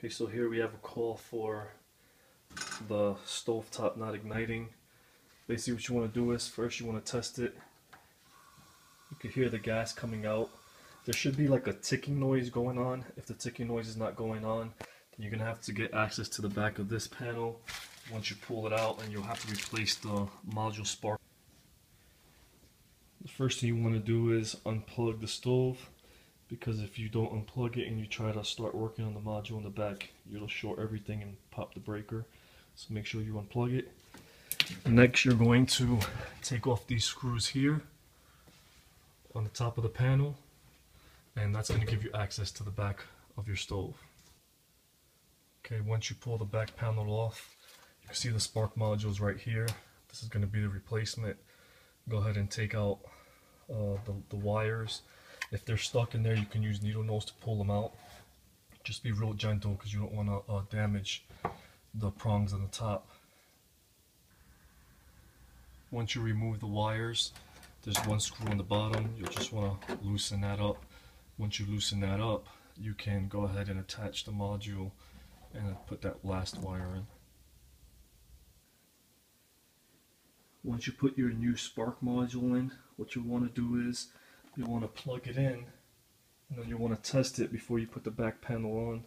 Okay, so here we have a call for the stove top not igniting. Basically what you want to do is first you want to test it. You can hear the gas coming out. There should be like a ticking noise going on. If the ticking noise is not going on, then you're going to have to get access to the back of this panel once you pull it out and you'll have to replace the module spark. The first thing you want to do is unplug the stove because if you don't unplug it and you try to start working on the module in the back, you'll short everything and pop the breaker. So make sure you unplug it. Next, you're going to take off these screws here on the top of the panel, and that's going to give you access to the back of your stove. Okay, once you pull the back panel off, you can see the spark modules right here. This is going to be the replacement. Go ahead and take out uh, the, the wires if they're stuck in there, you can use needle nose to pull them out. Just be real gentle because you don't want to uh, damage the prongs on the top. Once you remove the wires, there's one screw on the bottom. You'll just want to loosen that up. Once you loosen that up, you can go ahead and attach the module and put that last wire in. Once you put your new spark module in, what you want to do is you want to plug it in and then you want to test it before you put the back panel on.